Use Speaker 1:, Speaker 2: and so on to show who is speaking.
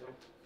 Speaker 1: Let's go.